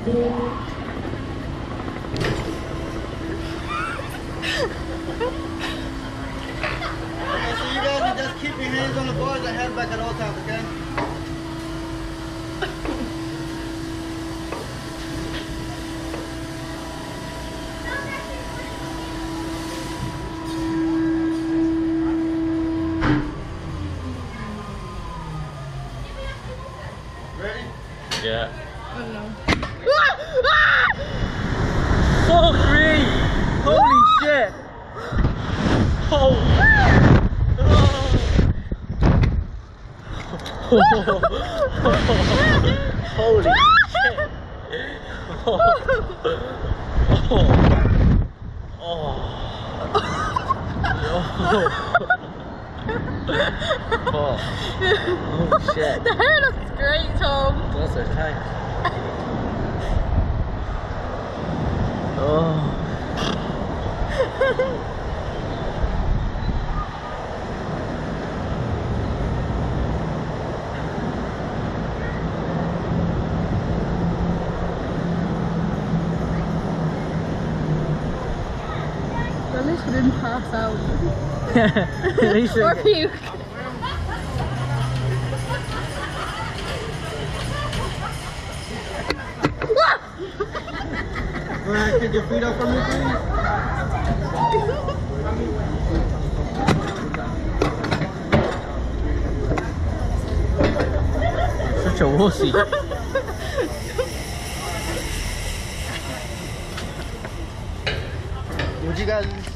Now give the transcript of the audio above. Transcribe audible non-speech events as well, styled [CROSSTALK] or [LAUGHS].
keep your hands on the bars and head back at all times, okay? Ready? Yeah. Oh no. Fuck me! Holy shit! Oh! Holy shit! Oh. Oh. Oh. Oh. Oh oh shit. The hair looks great, Tom. Those are tight. Oh. At least we didn't pass out. [LAUGHS] At least [LAUGHS] or puke. Go ahead, kick your feet up for me, please. Such a wussy. you guys.